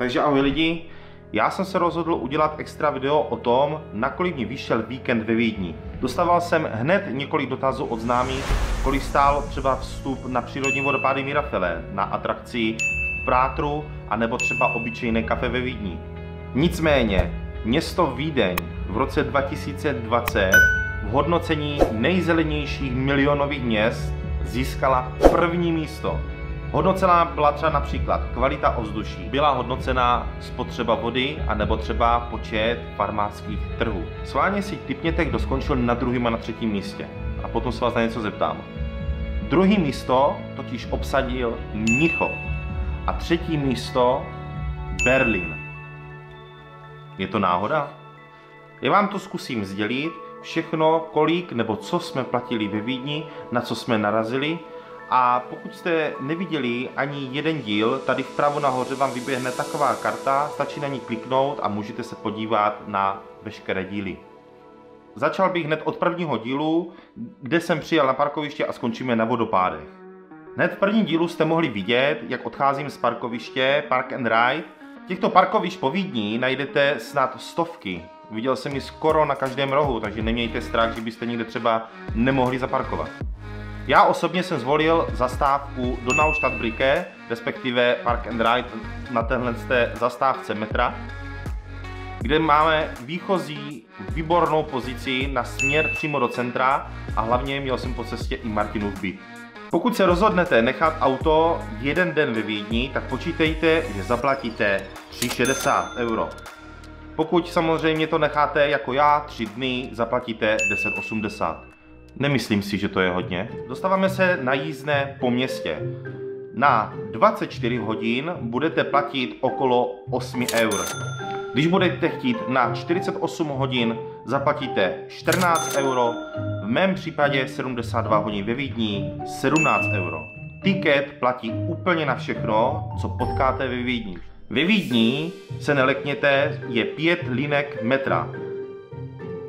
Takže ahoj lidi, já jsem se rozhodl udělat extra video o tom, nakolik mi vyšel víkend ve Vídni. Dostával jsem hned několik dotazů od známých, kolik stál třeba vstup na přírodní vodopády Mirafele, na atrakci v Prátru, anebo třeba obyčejné kafe ve Vídni. Nicméně, město Vídeň v roce 2020 v hodnocení nejzelenějších milionových měst získala první místo. Hodnocená byla třeba například kvalita ovzduší, byla hodnocena spotřeba vody a nebo třeba počet farmářských trhů. Sválně si typněte, kdo skončil na druhém a na třetím místě. A potom se vás na něco zeptám. Druhý místo totiž obsadil Mnichov a třetí místo Berlin. Je to náhoda? Já vám to zkusím sdělit, všechno, kolik nebo co jsme platili ve Vídni, na co jsme narazili a pokud jste neviděli ani jeden díl, tady vpravo nahoře vám vyběhne taková karta, stačí na ní kliknout a můžete se podívat na veškeré díly. Začal bych hned od prvního dílu, kde jsem přijel na parkoviště a skončíme na vodopádech. Hned v prvním dílu jste mohli vidět, jak odcházím z parkoviště Park and Ride. Těchto parkovišť po Vídni najdete snad stovky. Viděl jsem ji skoro na každém rohu, takže nemějte strach, že byste někde třeba nemohli zaparkovat. Já osobně jsem zvolil zastávku Donau Stadtbrücke, respektive Park and Ride na téhle zastávce metra, kde máme výchozí výbornou pozici na směr přímo do centra a hlavně měl jsem po cestě i Martinův byt. Pokud se rozhodnete nechat auto jeden den ve Vídni, tak počítejte, že zaplatíte 3,60 euro. Pokud samozřejmě to necháte jako já, 3 dny, zaplatíte 10,80. Nemyslím si, že to je hodně. Dostáváme se na jízdné po městě. Na 24 hodin budete platit okolo 8 eur. Když budete chtít na 48 hodin, zaplatíte 14 euro, v mém případě 72 hodin ve Vídni 17 euro. Tiket platí úplně na všechno, co potkáte ve Vídni. Ve Vídni se nelekněte, je 5 linek metra.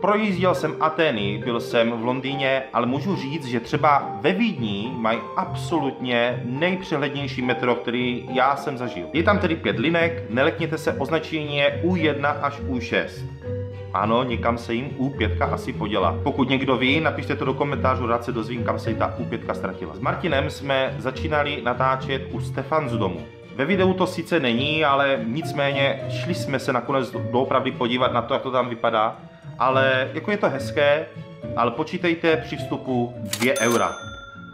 Projížděl jsem Atény, byl jsem v Londýně, ale můžu říct, že třeba ve Vídni mají absolutně nejpřehlednější metro, který já jsem zažil. Je tam tedy pět linek, nelekněte se, označení je U1 až U6. Ano, někam se jim U5 asi podělá. Pokud někdo ví, napište to do komentářů, rád se dozvím, kam se ta U5 ztratila. S Martinem jsme začínali natáčet u Stefanzu domu. Ve videu to sice není, ale nicméně šli jsme se nakonec doopravdy podívat na to, jak to tam vypadá ale jako je to hezké, ale počítejte při vstupu 2 eura.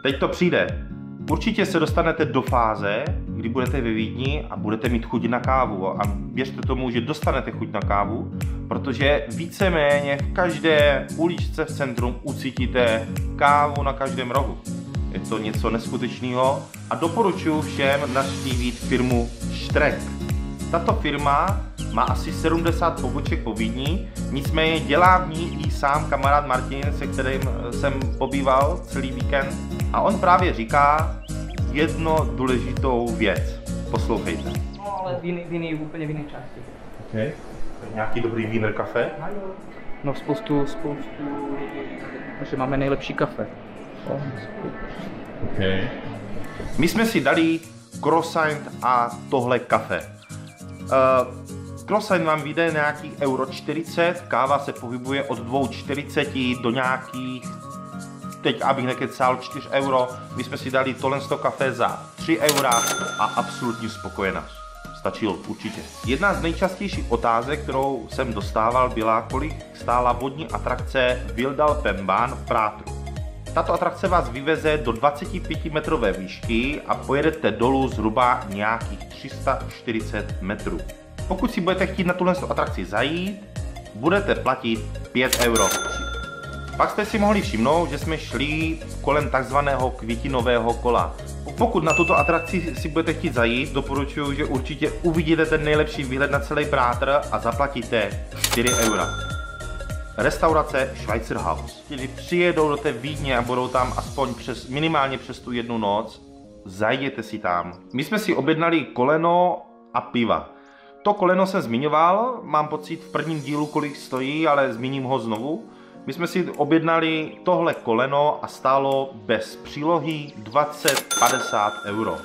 Teď to přijde. Určitě se dostanete do fáze, kdy budete ve Vídni a budete mít chuť na kávu a věřte tomu, že dostanete chuť na kávu, protože víceméně v každé uličce v centrum ucítíte kávu na každém rohu. Je to něco neskutečného a doporučuji všem navštívit firmu Štrek. Tato firma má asi 70 poboček po Vídni, nicméně dělá v ní i sám kamarád Martin, se kterým eh, jsem pobýval celý víkend a on právě říká jedno důležitou věc. Poslouchejte. No, ale v jiný, v jiný, úplně v jiné části. Okay. Nějaký dobrý víner kafe? No spoustu, spoustu, že máme nejlepší kafe. Okay. My jsme si dali croissant a tohle kafe. Uh, Croissant vám vyjde nějakých euro 40, káva se pohybuje od 2,40 do nějakých, teď abych nekecal, 4 euro. My jsme si dali tohle kafe za 3 eura a absolutní spokojenost. Stačilo, určitě. Jedna z nejčastějších otázek, kterou jsem dostával, byla, kolik stála vodní atrakce Vildal Pemban v Prátru. Tato atrakce vás vyveze do 25 metrové výšky a pojedete dolů zhruba nějakých 340 metrů. Pokud si budete chtít na tuhle atrakci zajít, budete platit 5 euro. Pak jste si mohli všimnout, že jsme šli kolem takzvaného květinového kola. Pokud na tuto atrakci si budete chtít zajít, doporučuji, že určitě uvidíte ten nejlepší výhled na celý Prátr a zaplatíte 4 eura. Restaurace Schweizer House. Když přijedou do té Vídně a budou tam aspoň přes, minimálně přes tu jednu noc, zajděte si tam. My jsme si objednali koleno a piva. To koleno jsem zmiňoval, mám pocit v prvním dílu, kolik stojí, ale zmíním ho znovu. My jsme si objednali tohle koleno a stálo bez přílohy 20-50 euro.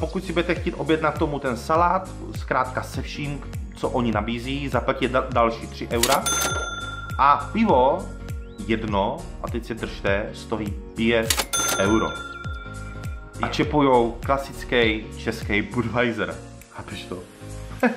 pokud si budete chtít objednat tomu ten salát, zkrátka se vším, co oni nabízí, zaplatit další 3 eura. A pivo jedno, a teď si držte, stojí 5 euro. A čepujou klasický český Budweiser. Chápeš to?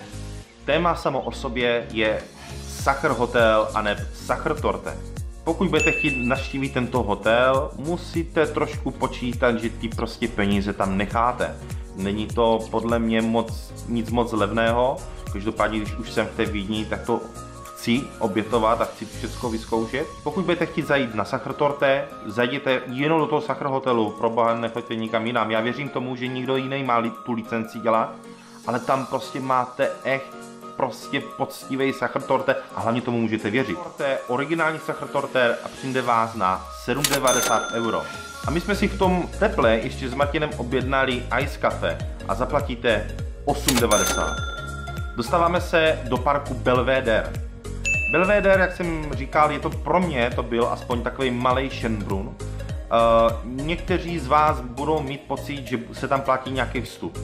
Téma samo o sobě je Sachr Hotel a ne Sachr Torte. Pokud budete chtít naštívit tento hotel, musíte trošku počítat, že ty prostě peníze tam necháte. Není to podle mě moc, nic moc levného, každopádně když už jsem v té Vídni, tak to chci obětovat a chci všechno vyzkoušet. Pokud budete chtít zajít na Sachr Torte, zajděte jenom do toho Sachr hotelu, pro boha nechoďte nikam jinam. Já věřím tomu, že nikdo jiný má tu licenci dělat, ale tam prostě máte echt prostě poctivý Sachr Torte a hlavně tomu můžete věřit. Torte, originální Sachr Torte a přijde vás na 7,90 euro. A my jsme si v tom teple ještě s Martinem objednali ice cafe a zaplatíte 8,90. Dostáváme se do parku Belvedere. Belvedere, jak jsem říkal, je to pro mě, to byl aspoň takový malý Schönbrunn. Uh, někteří z vás budou mít pocit, že se tam platí nějaký vstup.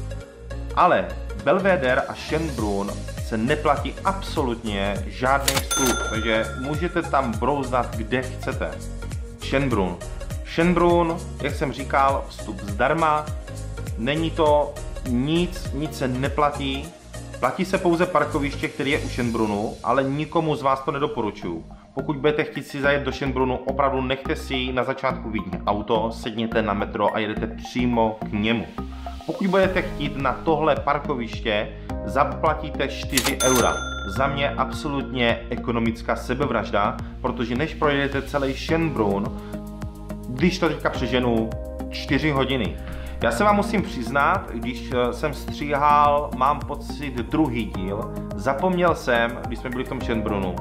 Ale Belvedere a Schönbrunn se neplatí absolutně žádný vstup, takže můžete tam brouzdat kde chcete. Schönbrunn. Schönbrunn, jak jsem říkal, vstup zdarma, není to nic, nic se neplatí, Platí se pouze parkoviště, který je u Schönbrunu, ale nikomu z vás to nedoporučuju. Pokud budete chtít si zajet do Schönbrunu, opravdu nechte si na začátku Vídně auto, sedněte na metro a jedete přímo k němu. Pokud budete chtít na tohle parkoviště, zaplatíte 4 eura. Za mě absolutně ekonomická sebevražda, protože než projedete celý Schönbrunn, když to teďka přeženu, 4 hodiny. Já se vám musím přiznat, když eh, jsem stříhal, mám pocit, druhý díl, zapomněl jsem, když jsme byli v tom Schönbrunnu,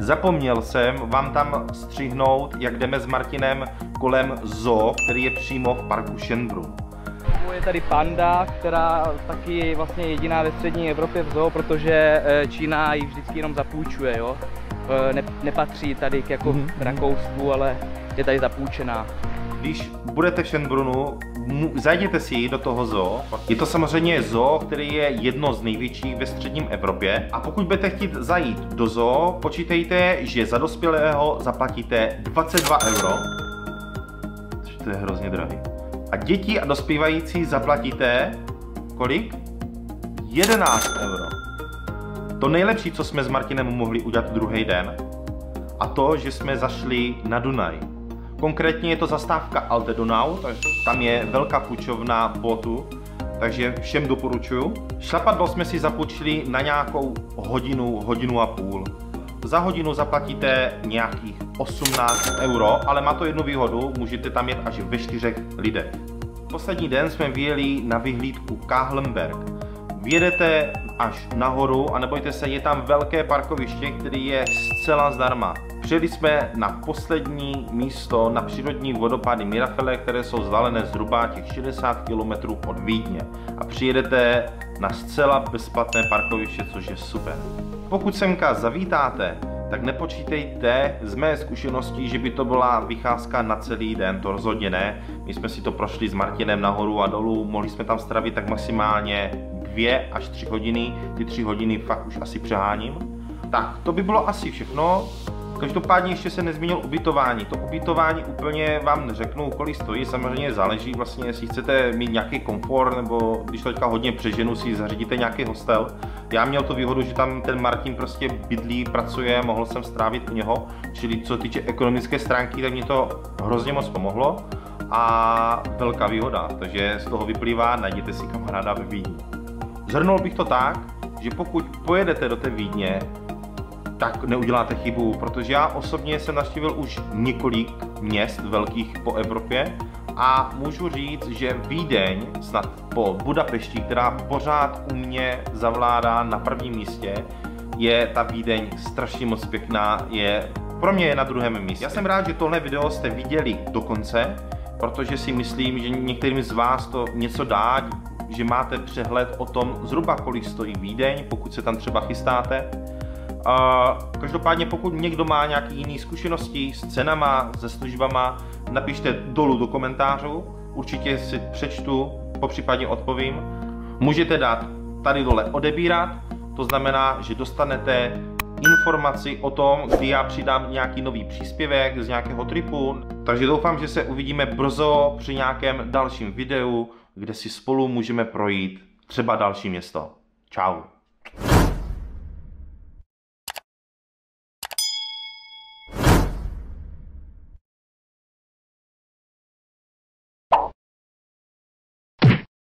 zapomněl jsem vám tam stříhnout, jak jdeme s Martinem kolem zoo, který je přímo v parku Schönbrunn. Je tady panda, která taky je vlastně jediná ve střední Evropě v zoo, protože eh, Čína ji vždycky jenom zapůjčuje, jo? Eh, ne, nepatří tady k jako mm-hmm. Rakousku, ale je tady zapůjčená. Když budete v Schönbrunnu, zajděte si do toho zoo. Je to samozřejmě zoo, který je jedno z největších ve středním Evropě. A pokud budete chtít zajít do zoo, počítejte, že za dospělého zaplatíte 22 euro. Což to je hrozně drahý. A děti a dospívající zaplatíte kolik? 11 euro. To nejlepší, co jsme s Martinem mohli udělat druhý den, a to, že jsme zašli na Dunaj. Konkrétně je to zastávka Alte Donau, takže tam je velká půjčovna botu, takže všem doporučuju. Šlapadlo jsme si zapůjčili na nějakou hodinu, hodinu a půl. Za hodinu zaplatíte nějakých 18 euro, ale má to jednu výhodu, můžete tam jet až ve čtyřech lidech. Poslední den jsme vyjeli na vyhlídku Kahlenberg. Vyjedete až nahoru a nebojte se, je tam velké parkoviště, který je zcela zdarma. Přijeli jsme na poslední místo na přírodní vodopády Mirafele, které jsou vzdálené zhruba těch 60 km od Vídně a přijedete na zcela bezplatné parkoviště, což je super. Pokud semka zavítáte, tak nepočítejte z mé zkušenosti, že by to byla vycházka na celý den, to rozhodně ne. My jsme si to prošli s Martinem nahoru a dolů, mohli jsme tam stravit tak maximálně dvě až tři hodiny, ty tři hodiny fakt už asi přeháním. Tak, to by bylo asi všechno. Každopádně ještě se nezmínil ubytování. To ubytování úplně vám neřeknu, kolik stojí, samozřejmě záleží vlastně, jestli chcete mít nějaký komfort, nebo když teďka hodně přeženu, si zařídíte nějaký hostel. Já měl tu výhodu, že tam ten Martin prostě bydlí, pracuje, mohl jsem strávit u něho, čili co týče ekonomické stránky, tak mě to hrozně moc pomohlo a velká výhoda, takže z toho vyplývá, najděte si kamaráda ve Vídni. Zhrnul bych to tak, že pokud pojedete do té Vídně, tak neuděláte chybu, protože já osobně jsem navštívil už několik měst velkých po Evropě a můžu říct, že Vídeň, snad po Budapešti, která pořád u mě zavládá na prvním místě, je ta Vídeň strašně moc pěkná, je pro mě je na druhém místě. Já jsem rád, že tohle video jste viděli do konce, protože si myslím, že některým z vás to něco dá, že máte přehled o tom zhruba kolik stojí Vídeň, pokud se tam třeba chystáte. A každopádně pokud někdo má nějaké jiné zkušenosti s cenama, se službama, napište dolů do komentářů. Určitě si přečtu popřípadně odpovím. Můžete dát tady dole odebírat, to znamená, že dostanete informaci o tom, kdy já přidám nějaký nový příspěvek z nějakého tripu. Takže doufám, že se uvidíme brzo při nějakém dalším videu, kde si spolu můžeme projít třeba další město. Ciao.